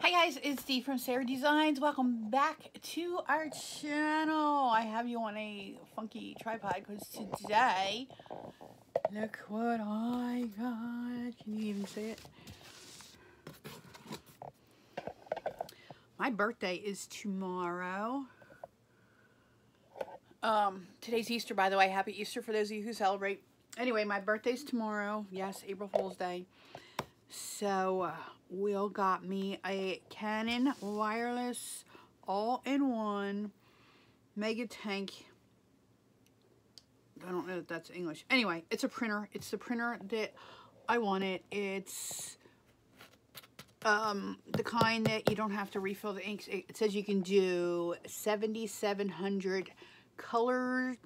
Hi guys, it's Dee from Sarah Designs. Welcome back to our channel. I have you on a funky tripod because today, look what I got. Can you even see it? My birthday is tomorrow. Um, today's Easter, by the way. Happy Easter for those of you who celebrate. Anyway, my birthday's tomorrow. Yes, April Fool's Day. So, uh, Will got me a Canon wireless all-in-one mega tank. I don't know if that's English. Anyway, it's a printer. It's the printer that I wanted. It's um, the kind that you don't have to refill the inks. It says you can do 7,700 color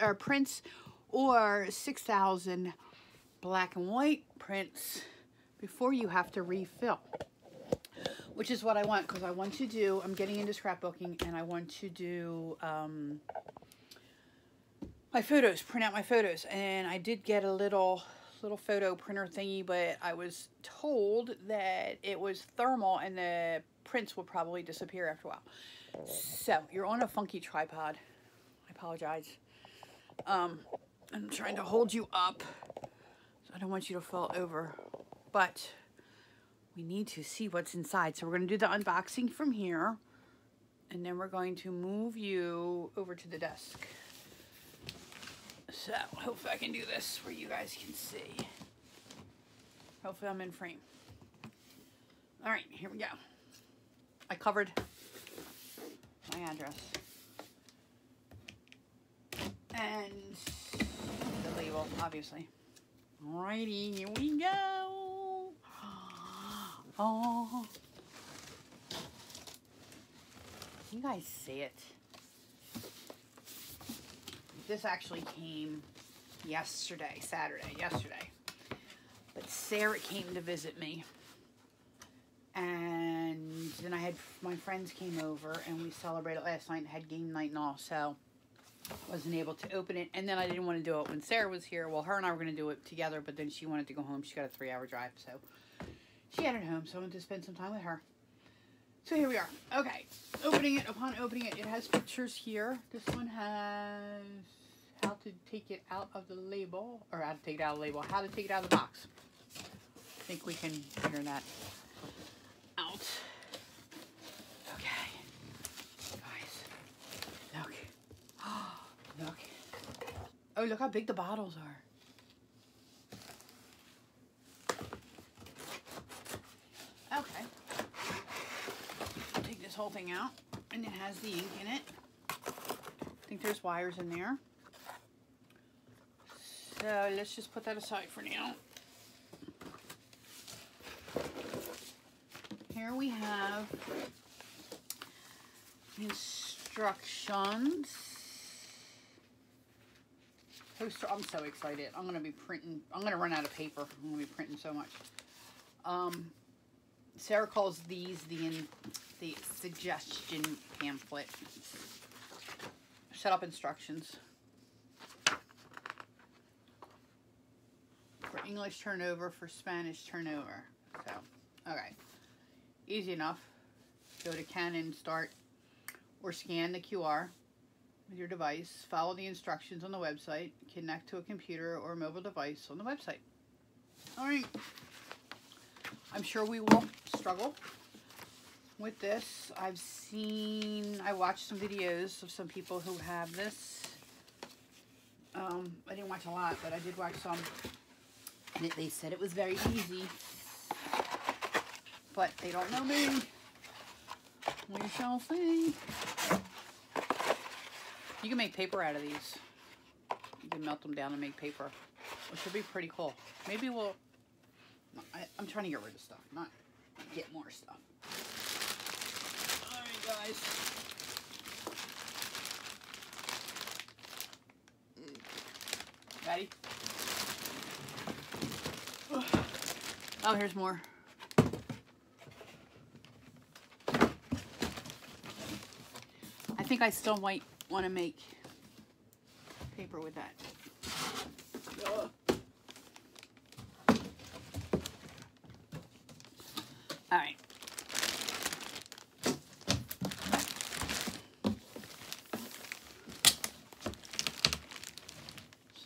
or prints or 6,000 black and white prints before you have to refill which is what I want because I want to do I'm getting into scrapbooking and I want to do um, my photos print out my photos. And I did get a little little photo printer thingy but I was told that it was thermal and the prints would probably disappear after a while. So you're on a funky tripod. I apologize. Um, I'm trying to hold you up. I don't want you to fall over but we need to see what's inside. So we're going to do the unboxing from here, and then we're going to move you over to the desk. So hopefully I can do this where you guys can see. Hopefully I'm in frame. All right, here we go. I covered my address. And the label, obviously. Alrighty, here we go. Oh. You guys see it? This actually came yesterday, Saturday, yesterday. But Sarah came to visit me. And then I had my friends came over and we celebrated last night and had game night and all. So wasn't able to open it. And then I didn't want to do it when Sarah was here. Well, her and I were going to do it together, but then she wanted to go home. She got a three hour drive. So she had it home, so I wanted to spend some time with her. So here we are. Okay, opening it. Upon opening it, it has pictures here. This one has how to take it out of the label, or how to take it out of the label, how to take it out of the box. I think we can figure that out. Okay, guys, look, look. Oh, look how big the bottles are. Okay. Take this whole thing out, and it has the ink in it. I think there's wires in there. So let's just put that aside for now. Here we have instructions. Poster. I'm so excited. I'm going to be printing. I'm going to run out of paper. I'm going to be printing so much. Um, Sarah calls these the the suggestion pamphlet. Set up instructions. For English turnover, for Spanish turnover. So, okay. Easy enough. Go to Canon, start, or scan the QR with your device. Follow the instructions on the website. Connect to a computer or mobile device on the website. All right. I'm sure we will struggle with this. I've seen, I watched some videos of some people who have this. Um, I didn't watch a lot, but I did watch some. And it, they said it was very easy. But they don't know me. We shall see. You can make paper out of these. You can melt them down and make paper, which would be pretty cool. Maybe we'll I, am trying to get rid of stuff, not get more stuff. Guys. Ready? Oh, here's more. I think I still might want to make paper with that. Ugh. All right,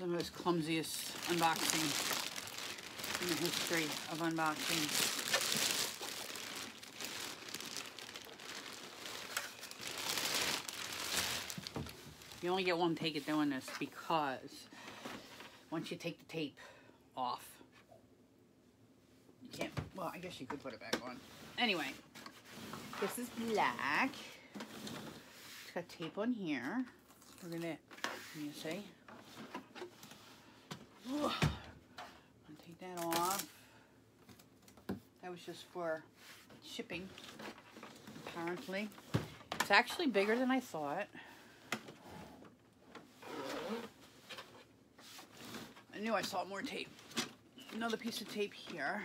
the most clumsiest unboxing in the history of unboxing. You only get one take at doing this because once you take the tape off, you can't, well, I guess you could put it back on. Anyway, this is black. It's got tape on here. We're gonna, you see? Take that off. That was just for shipping, apparently. It's actually bigger than I thought. I knew I saw more tape. Another piece of tape here.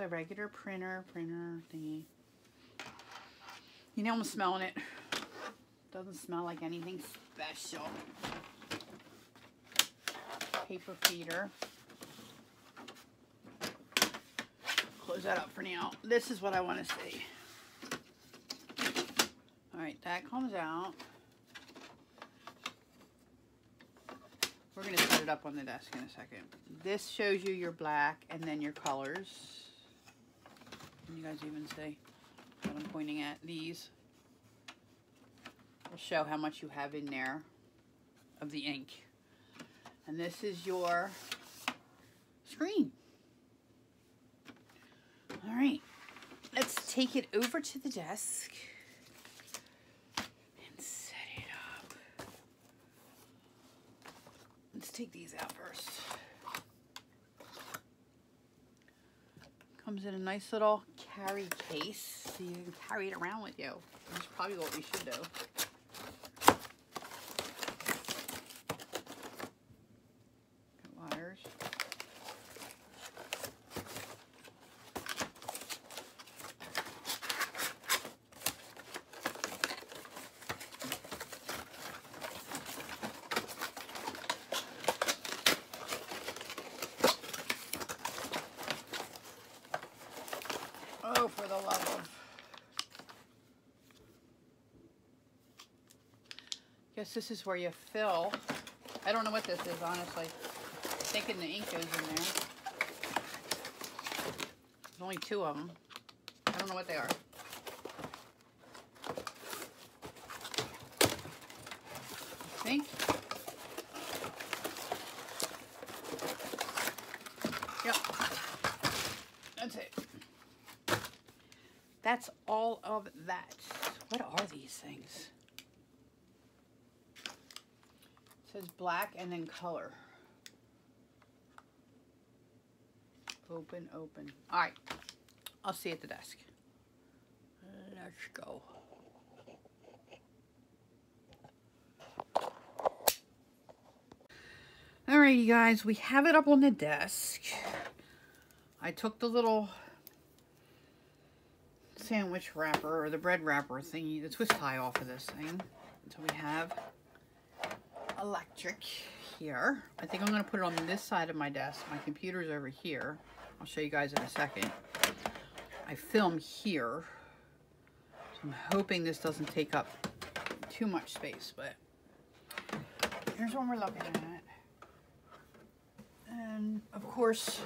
A regular printer, printer thingy. You know I'm smelling it. Doesn't smell like anything special. Paper feeder. Close that up for now. This is what I want to see. Alright, that comes out. We're going to set it up on the desk in a second. This shows you your black and then your colors. Can you guys even see what I'm pointing at? These will show how much you have in there of the ink. And this is your screen. All right, let's take it over to the desk and set it up. Let's take these out first. Comes in a nice little carry case, so you can carry it around with you. That's probably what we should do. Wires. Oh, for the love of. Guess this is where you fill. I don't know what this is, honestly. Thinking the ink goes in there. There's only two of them. I don't know what they are. I think. Yep. That's it. That's all of that. What are these things? It says black and then color. Open, open. All right. I'll see you at the desk. Let's go. Alrighty guys, we have it up on the desk. I took the little sandwich wrapper or the bread wrapper thingy, the twist tie off of this thing. So we have electric here. I think I'm going to put it on this side of my desk. My computer's over here. I'll show you guys in a second. I film here. So I'm hoping this doesn't take up too much space, but here's what we're looking at. And of course,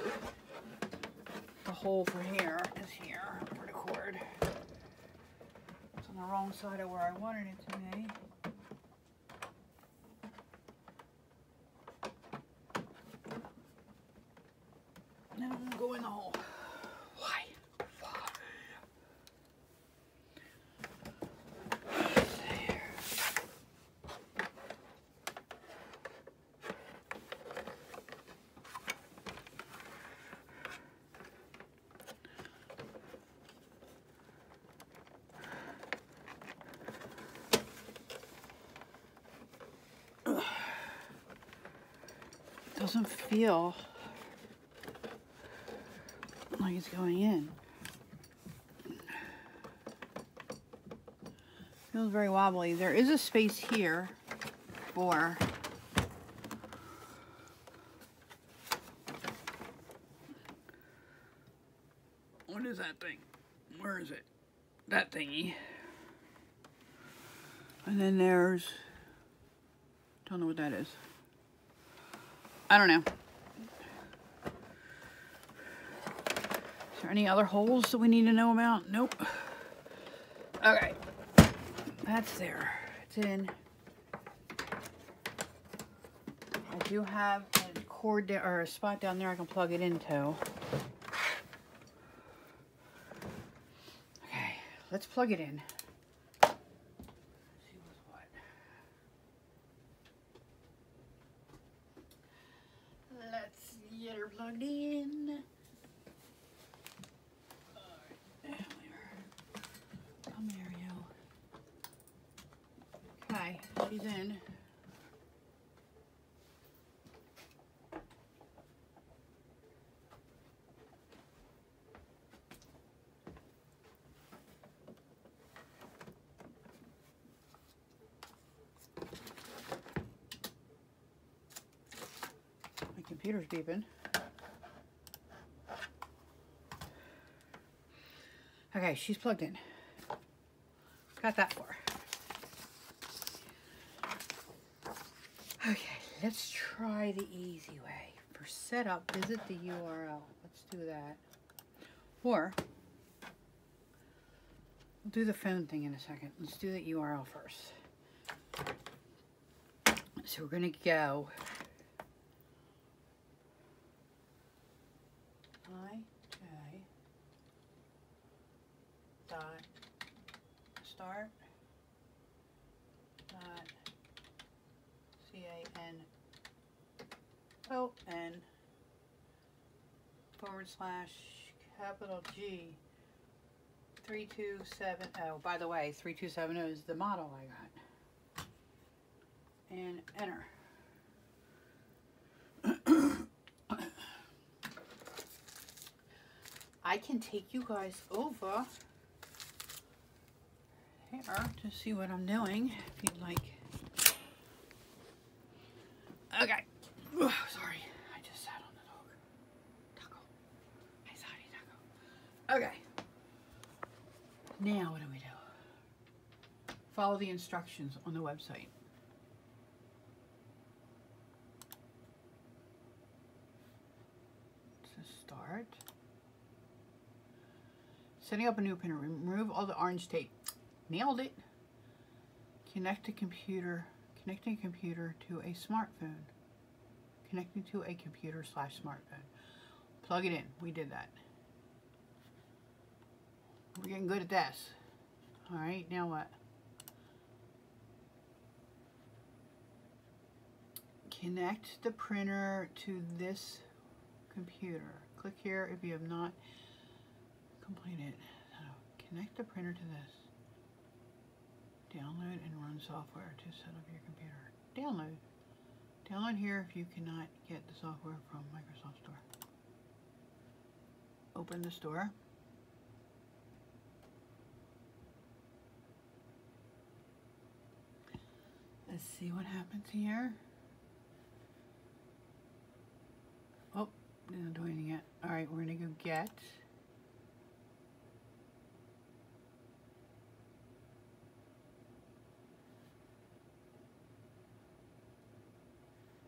the hole for here is here for the cord. It's on the wrong side of where I wanted it to be. Now I'm gonna go in the hole. Why? Why? There. Doesn't feel it's going in. Feels very wobbly. There is a space here for what is that thing? Where is it? That thingy. And then there's, don't know what that is. I don't know. Is there any other holes that we need to know about? Nope. Okay. That's there. It's in. I do have a cord there, or a spot down there I can plug it into. Okay, let's plug it in. see what's what. Let's get her plugged in. Alright, Come here, you. Okay, she's in. My computer's beeping. Okay, she's plugged in. Got that far. Okay, let's try the easy way. For setup, visit the URL. Let's do that. Or, we'll do the phone thing in a second. Let's do the URL first. So we're to go slash capital G three two seven oh. By the way, three two seven oh is the model I got. And enter. I can take you guys over here to see what I'm doing if you'd like. Okay. Ugh, sorry, I just sat on the dog. Taco. Hi, sorry, Taco. Okay. Now what do we do? Follow the instructions on the website. To start. Setting up a new printer. Remove all the orange tape. Nailed it. Connect a computer. Connecting a computer to a smartphone. Connecting to a computer slash smartphone. Plug it in. We did that. We're getting good at this. Alright, now what? Connect the printer to this computer. Click here if you have not completed. So connect the printer to this. Download and run software to set up your computer. Download. Download here if you cannot get the software from Microsoft Store. Open the store. Let's see what happens here. Oh, didn't do anything yet. All right, we're gonna go get.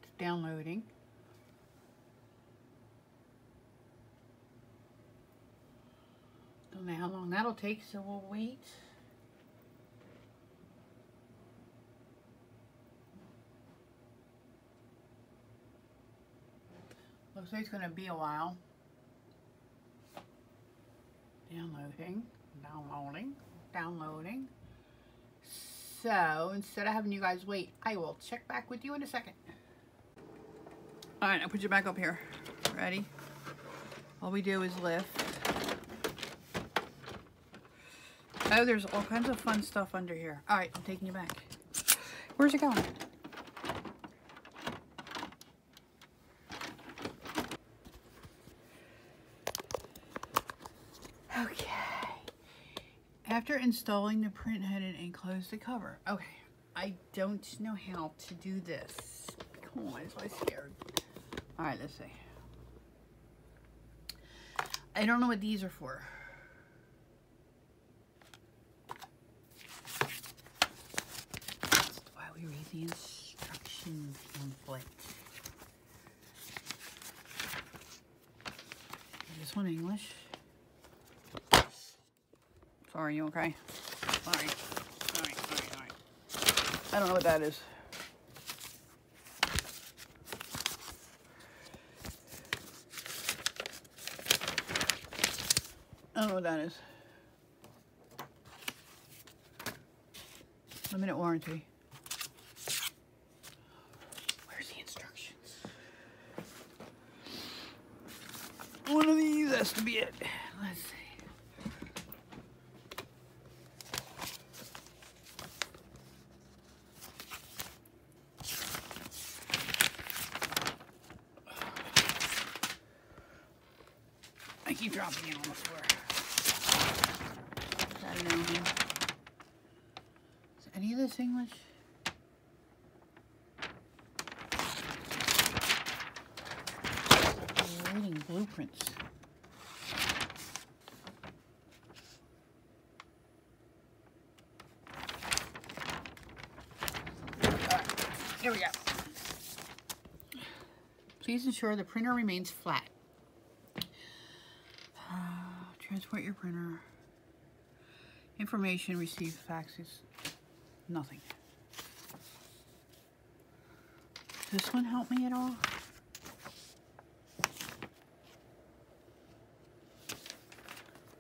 It's downloading. Don't know how long that'll take, so we'll wait. Like it's going to be a while. Downloading, downloading, downloading. So, instead of having you guys wait, I will check back with you in a second. Alright, I'll put you back up here. Ready? All we do is lift. Oh, there's all kinds of fun stuff under here. Alright, I'm taking you back. Where's it going? installing the print head and enclose the cover. Okay, I don't know how to do this because I'm scared. All right, let's see. I don't know what these are for. That's why we read the instruction pamphlet. Is this one English? Sorry, you okay? Sorry. Sorry, sorry, sorry. I don't know what that is. I don't know what that is. Limited warranty. Where's the instructions? One of these has to be it. Let's see. I keep dropping it on the floor. I don't know. Is any of this English? We're reading blueprints. Alright, here we go. Please ensure the printer remains flat. Transport your printer. Information received faxes. Nothing. This one help me at all?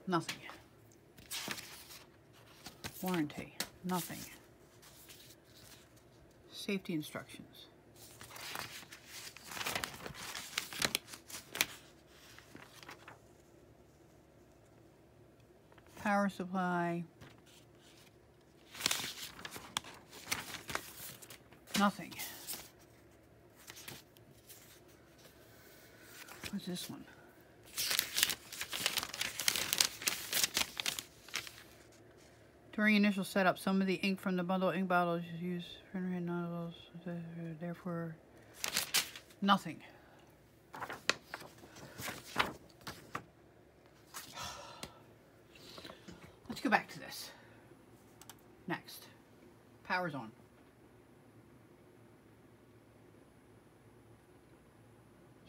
Nothing. Warranty. Nothing. Safety instructions. Power supply. Nothing. What's this one? During initial setup, some of the ink from the bundle ink bottles is used head nozzles, therefore nothing. Let's go back to this. Next. Power's on.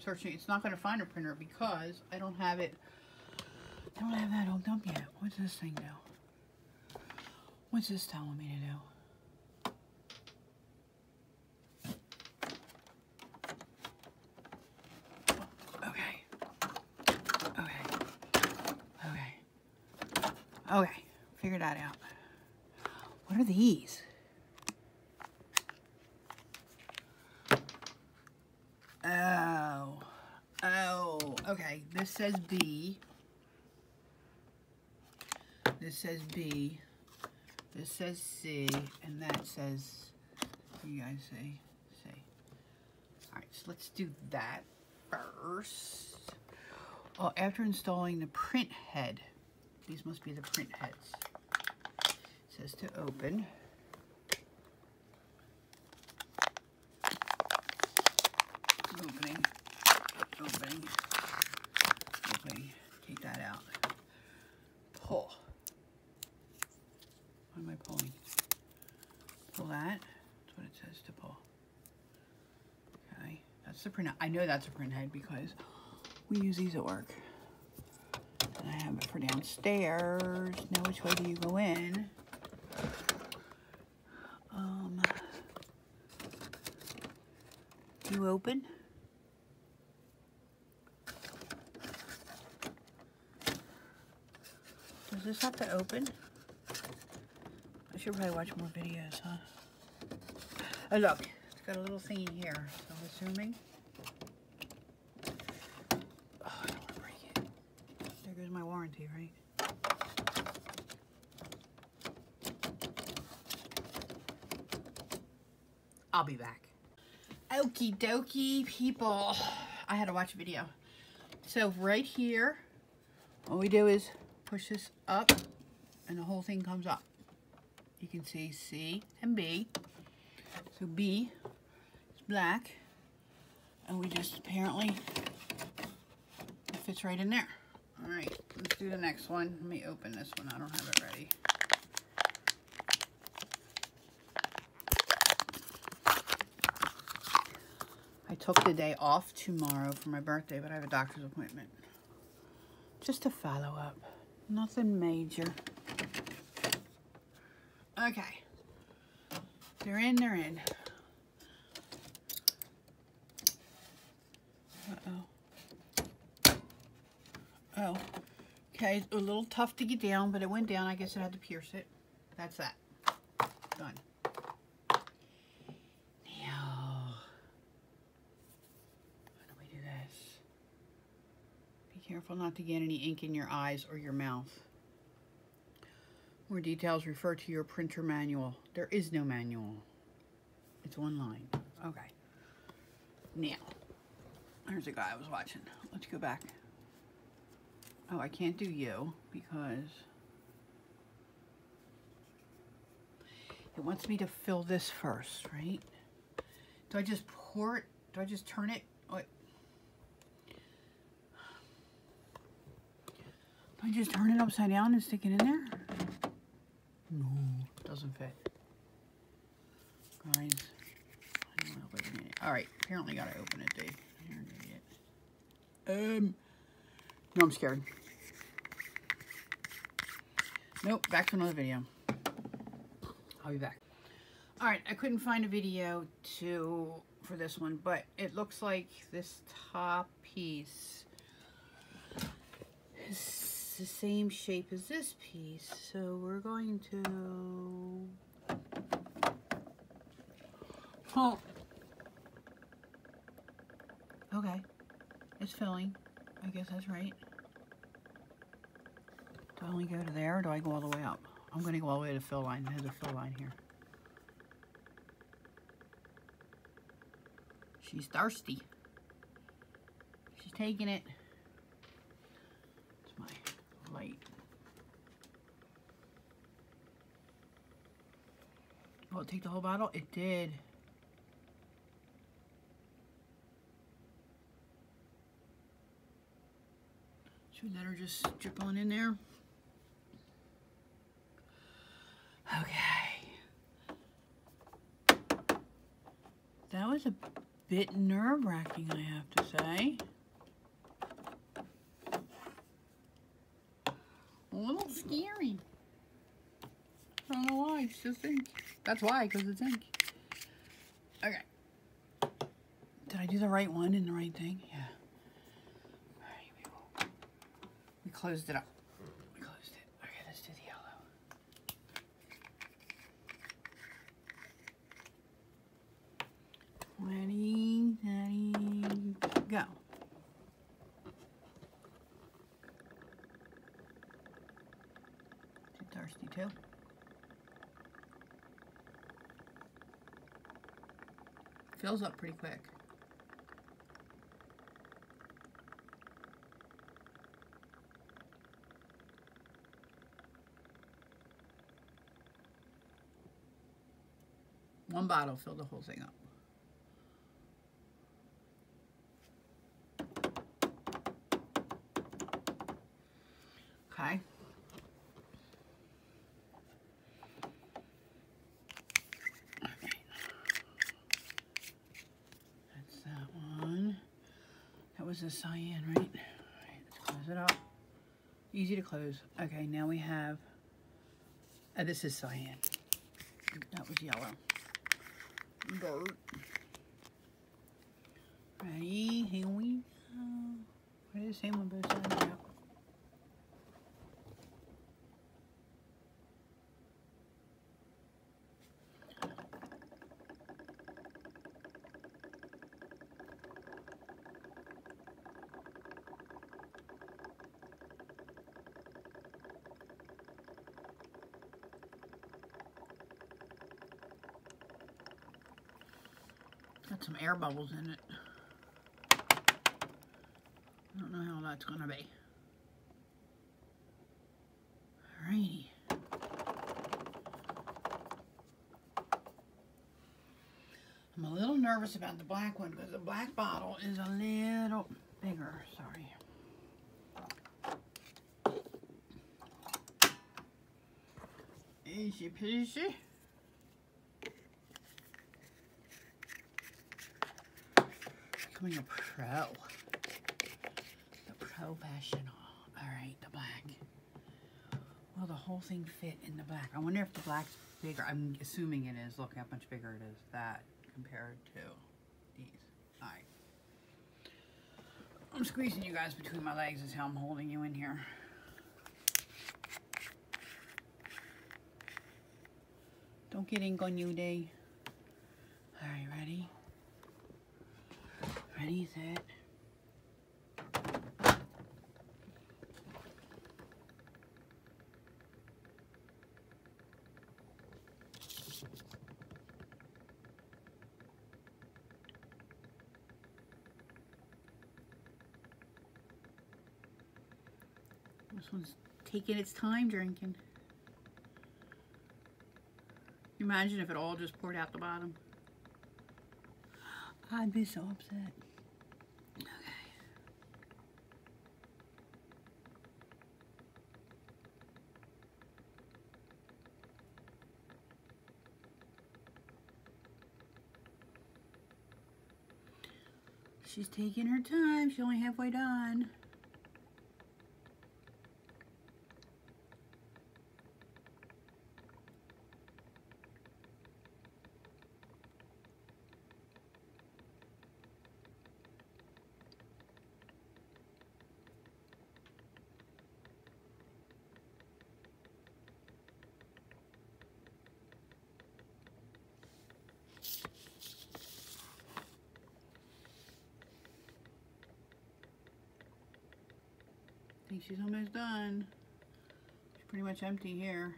Searching, it's not going to find a printer because I don't have it. I don't have that hooked up yet. What's this thing do? What's this telling me to do? Okay. Okay. Okay. Okay. Figure that out. What are these? Oh. Oh. Okay. This says B. This says B. This says C. And that says, you guys say? C. Alright, so let's do that first. Well, after installing the print head, these must be the print heads. It says to open. Opening, opening, opening. Take that out. Pull. What am I pulling? Pull that. That's what it says to pull. Print. I know that's a print head because we use these at work. And I have it for downstairs. Now which way do you go in? Um, you open? Does this have to open? I should probably watch more videos, huh? Oh look, it's got a little thingy here, so I'm assuming. Oh, I don't want to break it. There warranty, right? I'll be back. Okie dokie, people. I had to watch a video. So right here, all we do is push this up and the whole thing comes up. You can see C and B. So B is black and we just apparently it fits right in there. All right, do the next one. Let me open this one. I don't have it ready. I took the day off tomorrow for my birthday, but I have a doctor's appointment. Just a follow up. Nothing major. Okay. They're in, they're in. Uh-oh. Oh. Okay, a little tough to get down, but it went down. I guess I had to pierce it. That's that. Done. Now, how do we do this? Be careful not to get any ink in your eyes or your mouth. More details refer to your printer manual. There is no manual. It's online. Okay. Now, there's a guy I was watching. Let's go back. Oh, I can't do you because it wants me to fill this first, right? Do I just pour it? Do I just turn it? What? Do I just turn it upside down and stick it in there? No, it doesn't fit. Guys, I don't know if I can. All right, apparently gotta open it, Dave. You're an idiot. Um, no, I'm scared. Nope, back to another video. I'll be back. All right, I couldn't find a video to for this one, but it looks like this top piece is the same shape as this piece. So we're going to... Oh. Okay. It's filling. I guess that's right. Do I only go to there or do I go all the way up? I'm going to go all the way to fill line. There's a fill line here. She's thirsty. She's taking it. It's my light. Oh, it take the whole bottle? It did. Should let her just drip on in there? Okay. That was a bit nerve-wracking, I have to say. A little scary. I don't know why, it's just ink. That's why, because it's ink. Okay. Did I do the right one and the right thing? Yeah. Alright, we, will. we closed it up. We closed it. Okay, let's do the yellow. Ready, ready, go. Too thirsty too. Fills up pretty quick. One bottle filled the whole thing up. Okay. That's that one. That was the cyan, right? Right, let's close it up. Easy to close. Okay, now we have, uh, this is cyan. That was yellow. Dirt. Ready, here we go. Is the same on both sides? Yep. Got some air bubbles in it. I don't know how that's going to be. Alrighty. I'm a little nervous about the black one because the black bottle is a little bigger. Sorry. Easy peasy. Becoming a pro. The professional. All right, the black. Will the whole thing fit in the black. I wonder if the black's bigger. I'm assuming it is. Look how much bigger it is. That compared to these. All right. I'm squeezing you guys between my legs is how I'm holding you in here. Don't get ink on you, Day. All right, ready? Ready, set. This one's taking its time drinking. Imagine if it all just poured out the bottom. I'd be so upset. She's taking her time. She's only halfway done. She's almost done. She's pretty much empty here.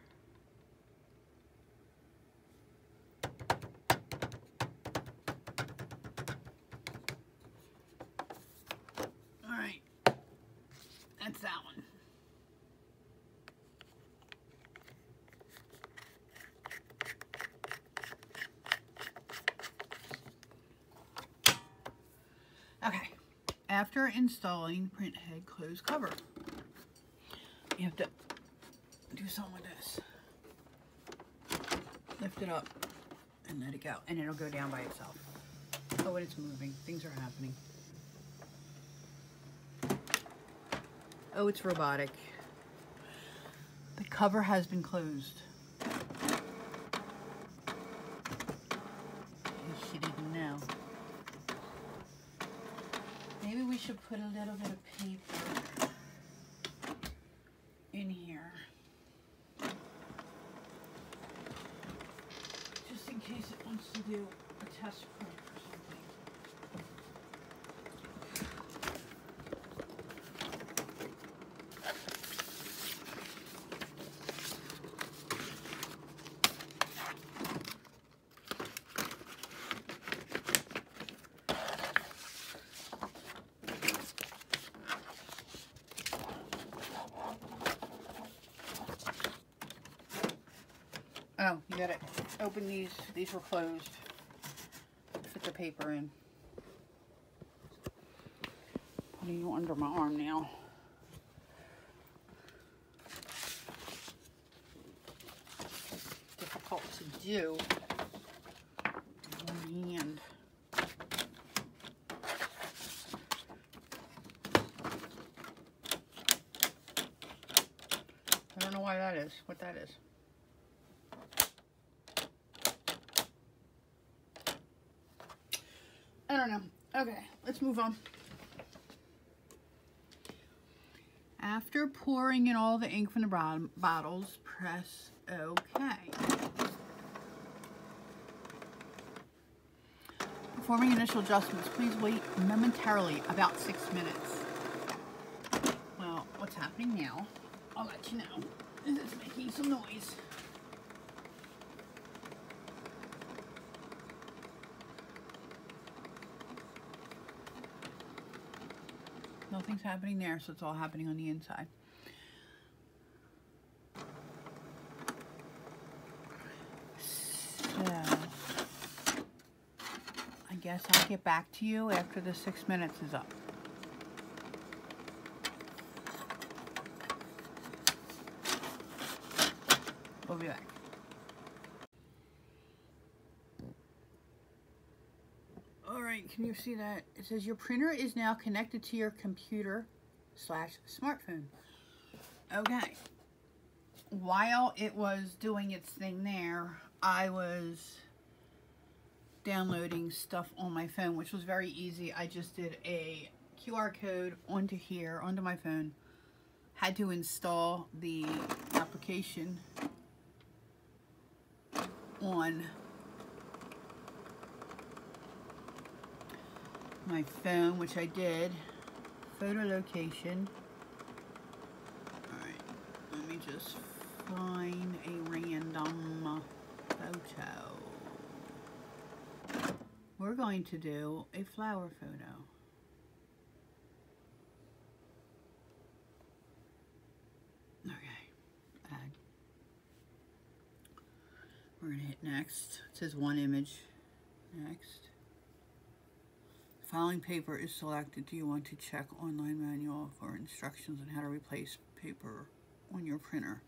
All right, that's that one. Okay, after installing print head close cover, you have to do something with this. Lift it up and let it go, and it'll go down by itself. Oh, and it's moving. Things are happening. Oh, it's robotic. The cover has been closed. She didn't know. Maybe we should put a little bit of paper in here. Just in case it wants to do a test gotta open these. These were closed. Put the paper in. Putting you under my arm now. Difficult to do. One hand. I don't know why that is. What that is. I don't know. Okay, let's move on. After pouring in all the ink from the bottles, press OK. Performing initial adjustments, please wait momentarily, about six minutes. Well, what's happening now, I'll let you know, This is it's making some noise. Nothing's happening there, so it's all happening on the inside. So, I guess I'll get back to you after the six minutes is up. We'll be back. All right. right, can you see that? It says your printer is now connected to your computer slash smartphone. Okay. While it was doing its thing there, I was downloading stuff on my phone, which was very easy. I just did a QR code onto here, onto my phone. Had to install the application on my phone, which I did. Photo location. Alright, let me just find a random photo. We're going to do a flower photo. Okay. We're going to hit next. It says one image. Next. Filing paper is selected. Do you want to check online manual for instructions on how to replace paper on your printer?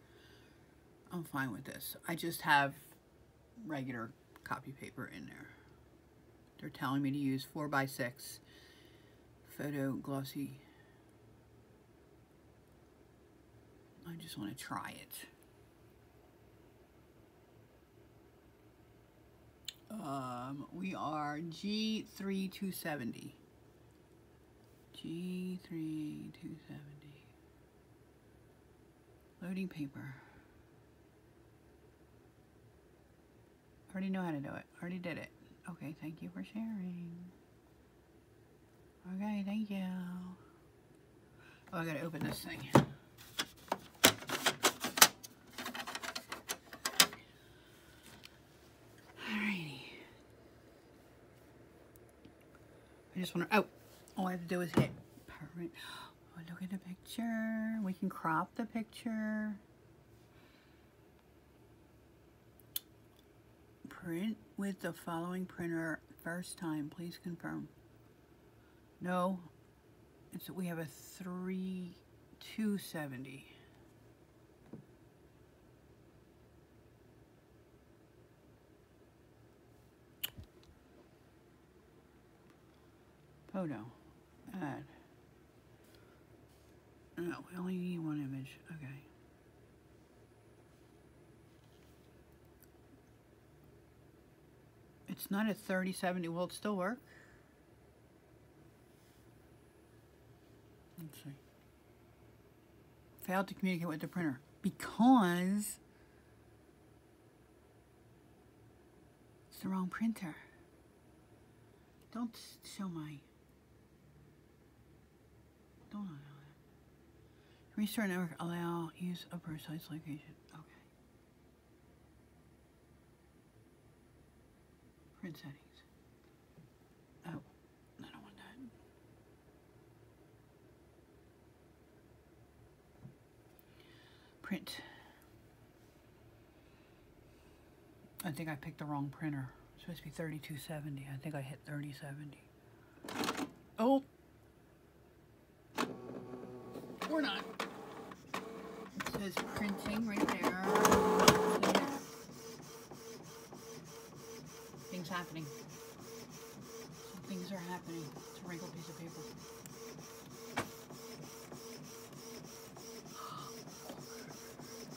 I'm fine with this. I just have regular copy paper in there. They're telling me to use 4 by 6 photo glossy. I just want to try it. Um, we are G3270. G3270. Loading paper. Already know how to do it. Already did it. Okay, thank you for sharing. Okay, thank you. Oh, I gotta open this thing. Just want to, oh, all I have to do is hit perfect. Oh, look at the picture. We can crop the picture. Print with the following printer first time. Please confirm. No, it's we have a 3 270. Photo. Add. No, we only need one image. Okay. It's not a 3070. Will it still work? Let's see. Failed to communicate with the printer because it's the wrong printer. Don't show my. Don't allow that. Restart network. Allow use of precise location. Okay. Print settings. Oh, I don't want that. Print. I think I picked the wrong printer. It's supposed to be 3270. I think I hit 3070. Oh! Not. It says printing right there. Things happening. Some things are happening. It's a wrinkled piece of paper.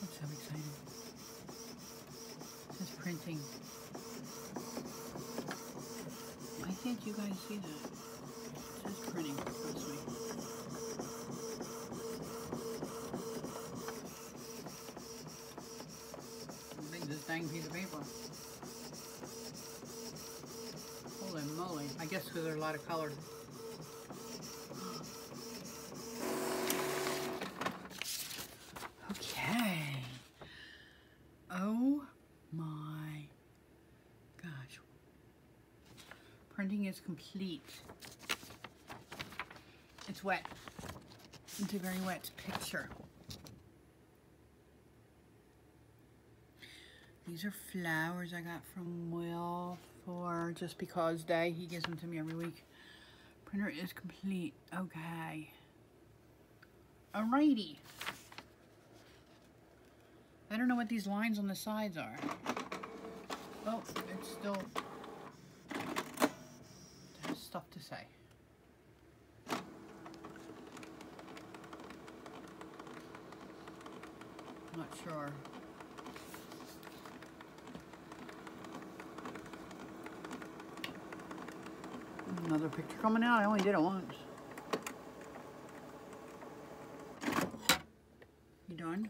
I'm so excited. It says printing. Why can't you guys see that? It says printing. Trust me. How big is this dang piece of paper? Holy moly. I guess because there are a lot of colors. Okay. Oh my gosh. Printing is complete. It's wet. It's a very wet picture. These are flowers I got from Will for Just Because Day. He gives them to me every week. Printer is complete. Okay. Alrighty. I don't know what these lines on the sides are. Oh, it's still... Test. stuff to say. Not sure. Another picture coming out. I only did it once. You done?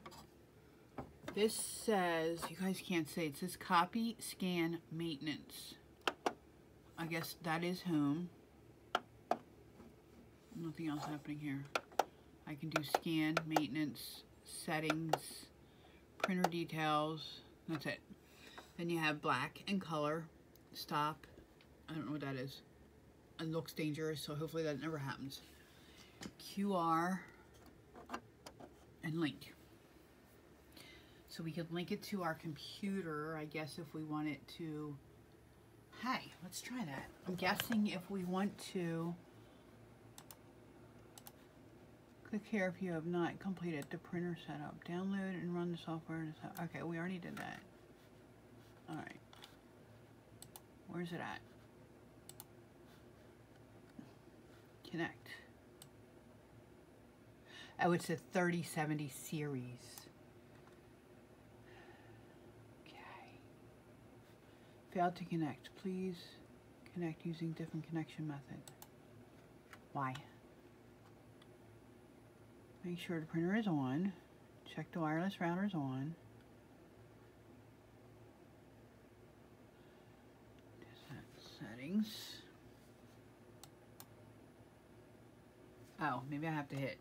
This says, you guys can't say, it says copy, scan, maintenance. I guess that is home. Nothing else happening here. I can do scan, maintenance, settings, printer details. That's it. Then you have black and color, stop. I don't know what that is. It looks dangerous, so hopefully that never happens. QR and link. So we could link it to our computer, I guess, if we want it to. Hey, let's try that. I'm guessing if we want to. Click here if you have not completed the printer setup. Download and run the software. Okay, we already did that. Alright. Where's it at? Connect. Oh, it's a 3070 series. Okay. Failed to connect. Please connect using different connection method. Why? Make sure the printer is on. Check the wireless router is on. Settings. Oh, maybe I have to hit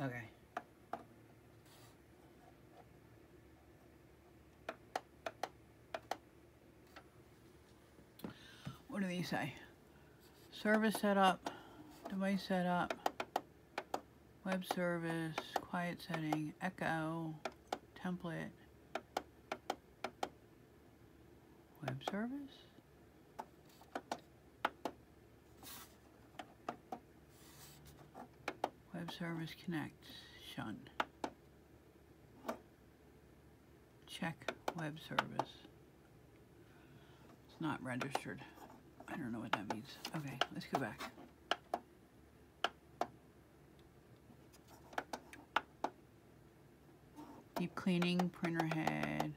Okay. What do these say? Service setup, device setup, web service, quiet setting, echo, template, web service. Web service connection. Check web service. It's not registered. I don't know what that means. Okay, let's go back. Deep cleaning, printer head,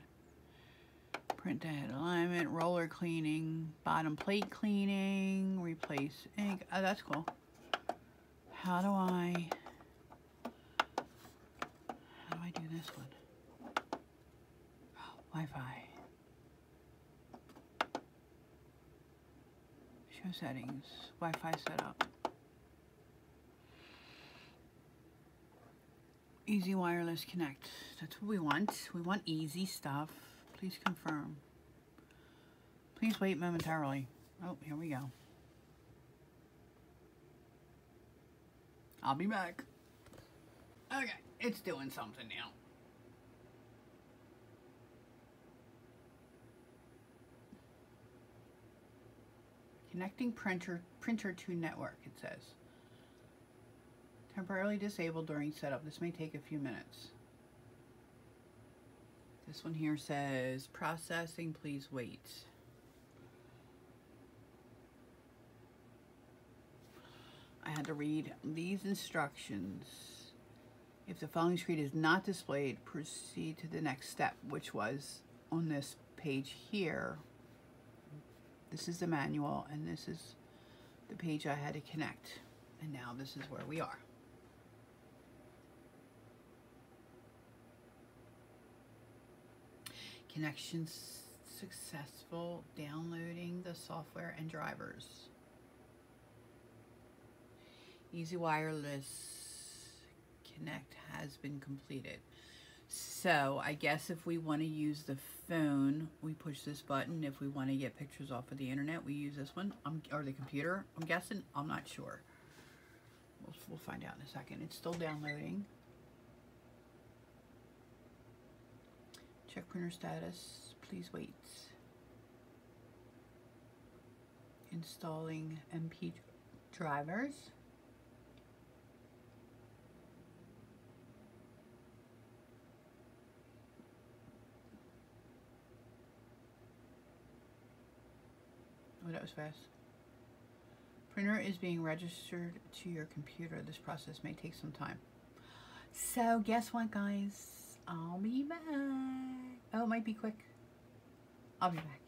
print head alignment, roller cleaning, bottom plate cleaning, replace ink. Oh, that's cool. How do I, how do I do this one? Oh, Wi-Fi. Show settings, Wi-Fi setup. Easy wireless connect. That's what we want. We want easy stuff. Please confirm. Please wait momentarily. Oh, here we go. I'll be back. Okay, it's doing something now. Connecting printer printer to network, it says. Temporarily disabled during setup. This may take a few minutes. This one here says processing, please wait. I had to read these instructions. If the following screen is not displayed, proceed to the next step, which was on this page here. This is the manual, and this is the page I had to connect. And now this is where we are. Connection successful, downloading the software and drivers. Easy Wireless Connect has been completed. So I guess if we want to use the phone, we push this button. If we want to get pictures off of the internet, we use this one, um, or the computer. I'm guessing, I'm not sure. We'll, we'll find out in a second. It's still downloading. Check printer status. Please wait. Installing MP drivers. Oh, that was fast. Printer is being registered to your computer. This process may take some time. So guess what, guys? I'll be back. Oh, it might be quick. I'll be back.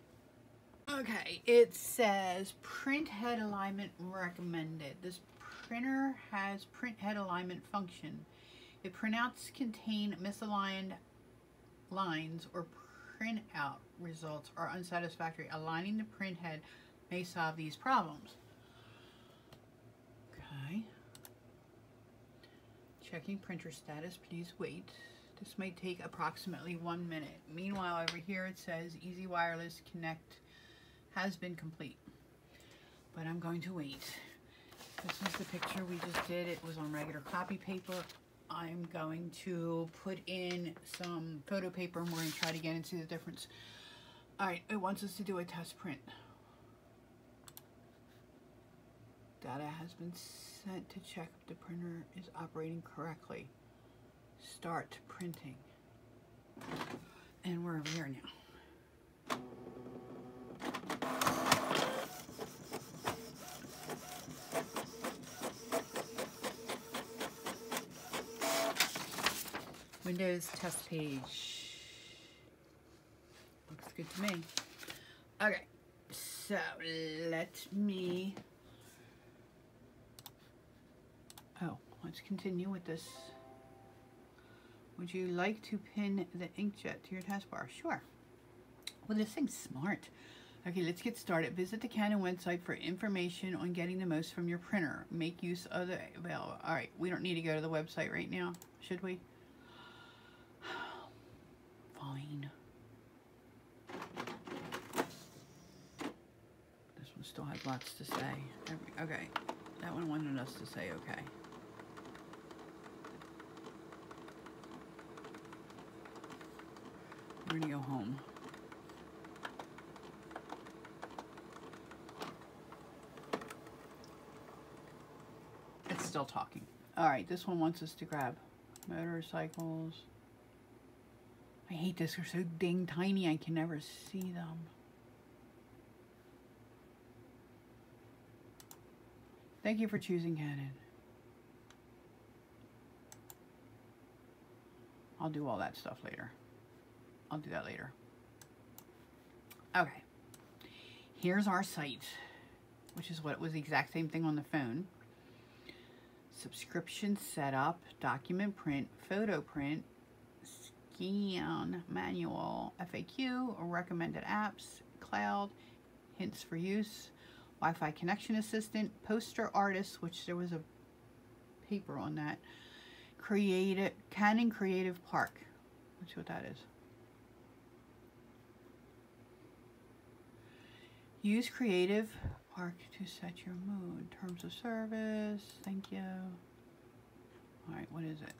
Okay, it says print head alignment recommended. This printer has print head alignment function. If printouts contain misaligned lines or printout results are unsatisfactory, aligning the print head may solve these problems. Okay. Checking printer status, please wait. This may take approximately one minute. Meanwhile, over here it says Easy Wireless Connect has been complete. But I'm going to wait. This is the picture we just did. It was on regular copy paper. I'm going to put in some photo paper and we're going to try to get and see the difference. Alright, it wants us to do a test print. Data has been sent to check if the printer is operating correctly. Start printing. And we're over here now. Windows test page. Looks good to me. Okay, so let me. Oh, let's continue with this. Would you like to pin the inkjet to your taskbar? Sure. Well, this thing's smart. Okay, let's get started. Visit the Canon website for information on getting the most from your printer. Make use of the available. All right, we don't need to go to the website right now, should we? Fine. This one still has lots to say. Okay, that one wanted us to say okay. We're gonna go home. It's still talking. All right, this one wants us to grab motorcycles. I hate this. They're so dang tiny I can never see them. Thank you for choosing Canon. I'll do all that stuff later. I'll do that later. Okay. Here's our site, which is what it was the exact same thing on the phone. Subscription setup, document print, photo print, scan, manual, FAQ, recommended apps, cloud, hints for use, Wi-Fi connection assistant, poster artist, which there was a paper on that, creative, Canon Creative Park. Let's see what that is. Use Creative Park to set your mood. Terms of service. Thank you. All right, what is it?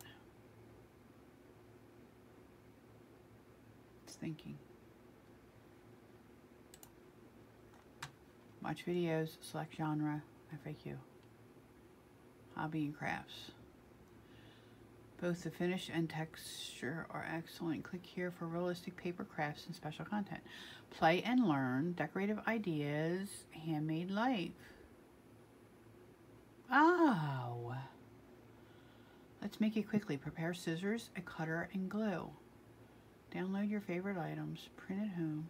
It's thinking. Watch videos, select genre, FAQ. Hobby and crafts. Both the finish and texture are excellent. Click here for realistic paper crafts and special content. Play and learn, decorative ideas, handmade life. Oh! Let's make it quickly. Prepare scissors, a cutter, and glue. Download your favorite items. Print at home.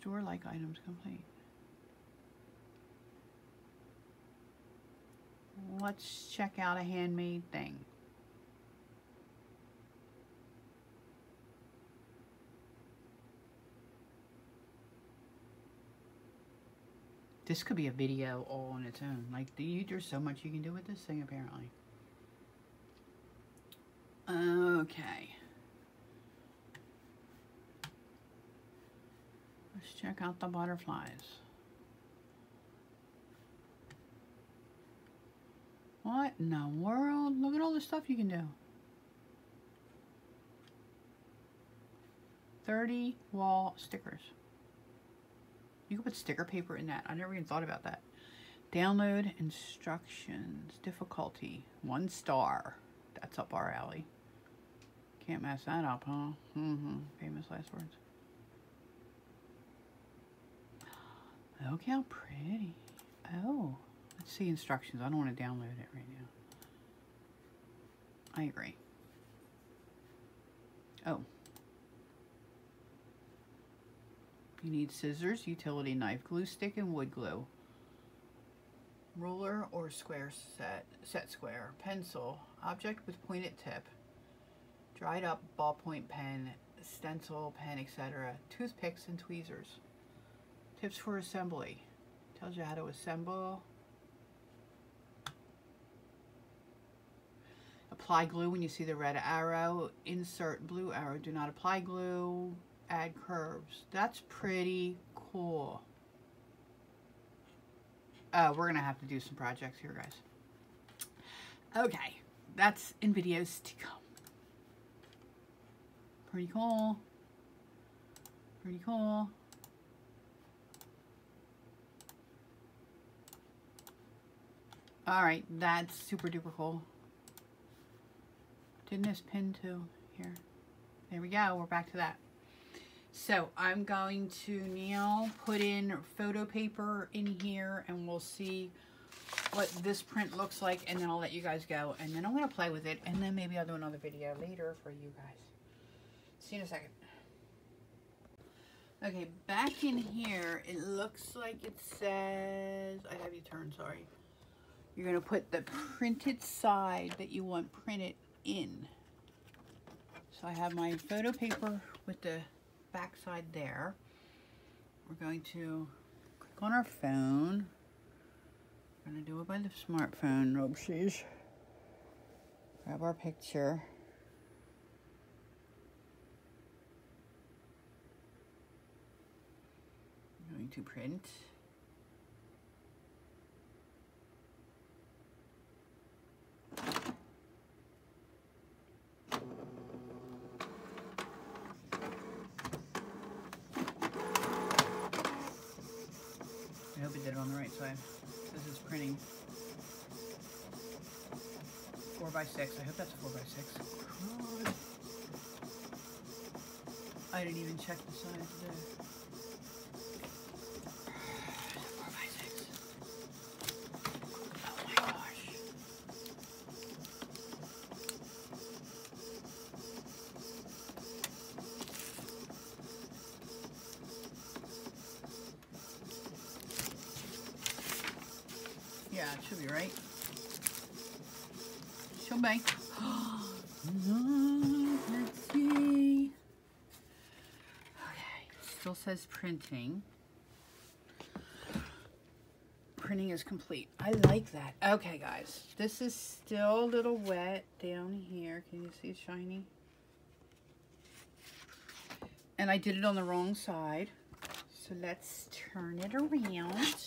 Store like items complete. Let's check out a handmade thing. This could be a video all on its own. Like, the, there's so much you can do with this thing, apparently. Okay. Let's check out the butterflies. What in the world? Look at all the stuff you can do. 30 wall stickers. You can put sticker paper in that. I never even thought about that. Download instructions. Difficulty. One star. That's up our alley. Can't mess that up, huh? Mm-hmm. Famous last words. Look how pretty. Oh, let's see instructions. I don't want to download it right now. I agree. Oh. You need scissors, utility knife, glue stick, and wood glue. Ruler or square set, set square, pencil, object with pointed tip, dried up ballpoint pen, stencil pen, etc., toothpicks and tweezers. Tips for assembly. Tells you how to assemble. Apply glue when you see the red arrow. Insert blue arrow. Do not apply glue. Add curves. That's pretty cool. Uh, we're going to have to do some projects here, guys. Okay. That's in videos to come. Pretty cool. Pretty cool. All right, that's super duper cool. Didn't this pin to here? There we go, we're back to that. So I'm going to now put in photo paper in here and we'll see what this print looks like and then I'll let you guys go and then I'm going to play with it and then maybe I'll do another video later for you guys. See you in a second. Okay, back in here, it looks like it says, I have you turn, sorry. You're going to put the printed side that you want printed in. So I have my photo paper with the back side there. We're going to click on our phone. We're to do it by the smartphone, oopsies. Grab our picture. I'm going to print. This is printing. Four by six. I hope that's a four by six. I didn't even check the size there. should be right. Show me. Let's see. Okay, still says printing. Printing is complete. I like that. Okay, guys. This is still a little wet down here. Can you see it's shiny? And I did it on the wrong side. So let's turn it around.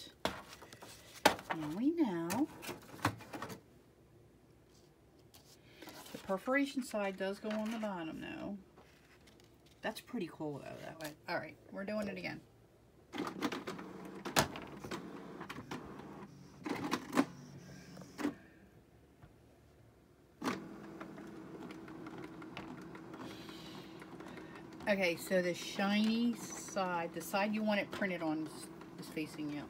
Now we know. The perforation side does go on the bottom though. That's pretty cool though that way. All right, we're doing it again. Okay, so the shiny side, the side you want it printed on is facing you.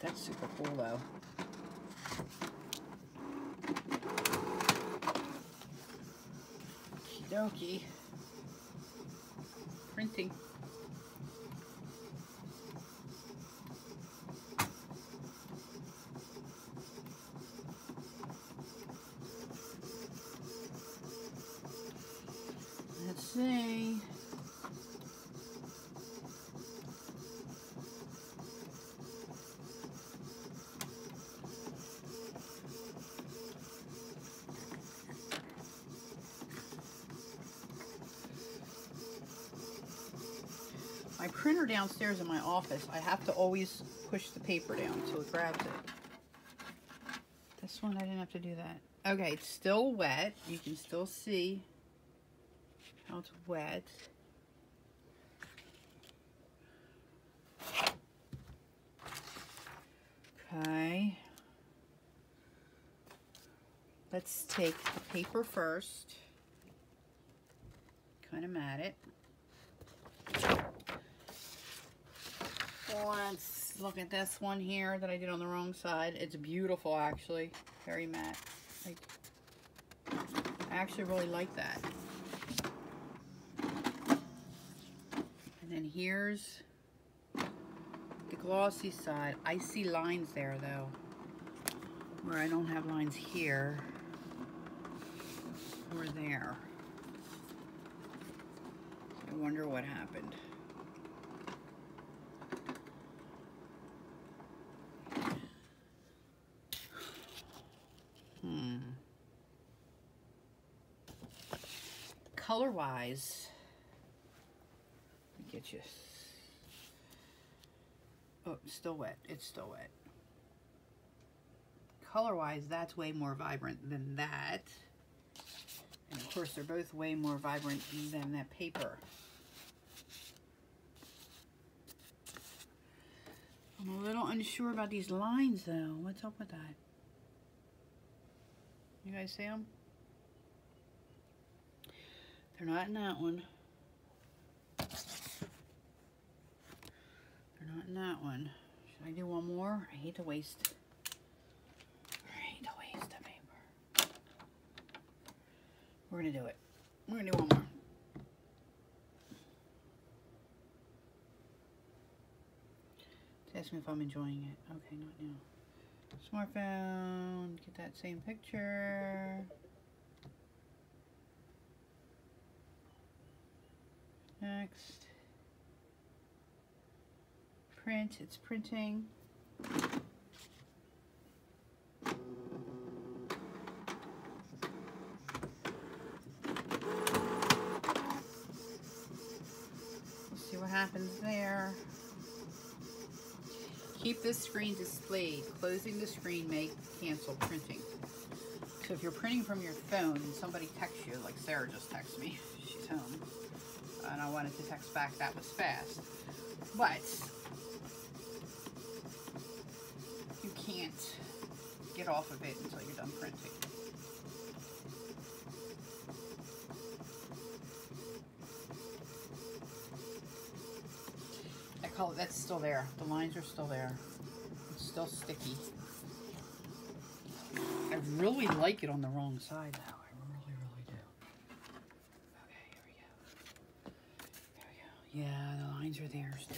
That's super cool though. Okie Printing. Let's see. My printer downstairs in my office, I have to always push the paper down so it grabs it. This one, I didn't have to do that. Okay, it's still wet. You can still see how it's wet. Okay. let's take the paper first. Kind of mat it. Let's look at this one here that I did on the wrong side. It's beautiful, actually. Very matte. Like, I actually really like that. And then here's the glossy side. I see lines there, though, where I don't have lines here or there. I wonder what happened. Color-wise, get you. Oh, still wet. It's still wet. Color-wise, that's way more vibrant than that. And of course, they're both way more vibrant than that paper. I'm a little unsure about these lines, though. What's up with that? You guys see them? They're not in that one. They're not in that one. Should I do one more? I hate to waste. I hate to waste the paper. We're gonna do it. We're gonna do one more. Ask me if I'm enjoying it. Okay, not now. Smartphone, get that same picture. Next. Print, it's printing. see what happens there. Keep this screen displayed. Closing the screen may cancel printing. So if you're printing from your phone and somebody texts you, like Sarah just texted me, she's home, and I wanted to text back, that was fast. But you can't get off of it until you're done printing. I call it, that's still there. The lines are still there. It's still sticky. I really like it on the wrong side though. I really, really do. Okay, here we go. Here we go. Yeah, the lines are there still.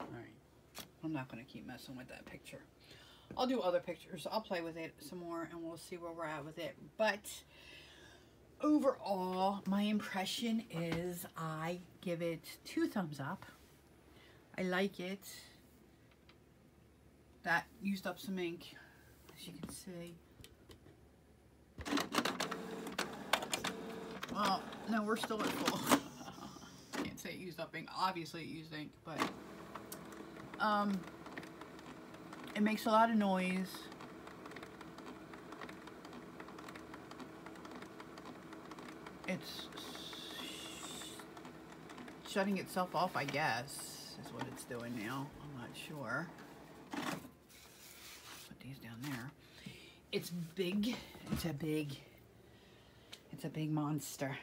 Alright. I'm not going to keep messing with that picture. I'll do other pictures. I'll play with it some more and we'll see where we're at with it. But overall, my impression is I give it two thumbs up. I like it. That used up some ink, as you can see. Well, no, we're still at full. Can't say it used up ink. Obviously it used ink, but um, it makes a lot of noise. it's shutting itself off, I guess, is what it's doing now. I'm not sure. Put these down there. It's big. It's a big, it's a big monster.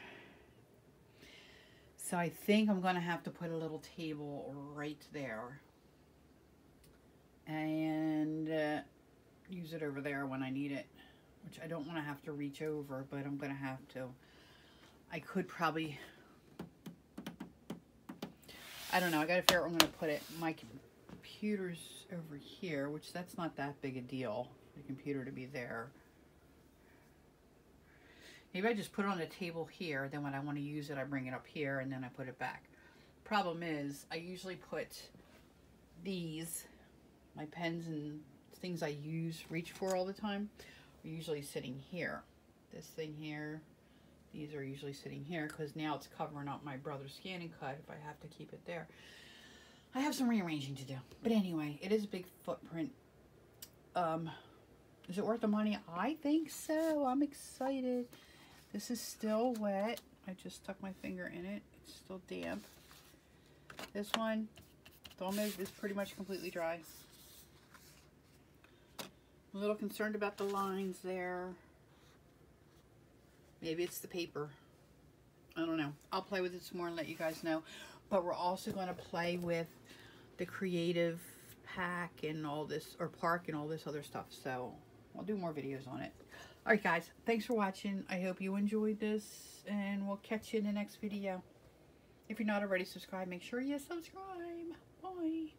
So I think I'm going to have to put a little table right there. And uh, use it over there when I need it. Which I don't want to have to reach over, but I'm going to have to. I could probably, I don't know, I gotta figure out where I'm gonna put it. My computer's over here, which that's not that big a deal, the computer to be there. Maybe I just put it on a table here, then when I want to use it, I bring it up here, and then I put it back. Problem is, I usually put these, my pens and things I use, reach for all the time, are usually sitting here. This thing here, these are usually sitting here because now it's covering up my Brother's ScanNCut if I have to keep it there. I have some rearranging to do. But anyway, it is a big footprint. Um, is it worth the money? I think so. I'm excited. This is still wet. I just stuck my finger in it. It's still damp. This one, almost is pretty much completely dry. I'm a little concerned about the lines there. Maybe it's the paper. I don't know. I'll play with it some more and let you guys know. But we're also going to play with the creative pack and all this, or park and all this other stuff. So I'll do more videos on it. All right, guys. Thanks for watching. I hope you enjoyed this, and we'll catch you in the next video. If you're not already subscribed, make sure you subscribe. Bye.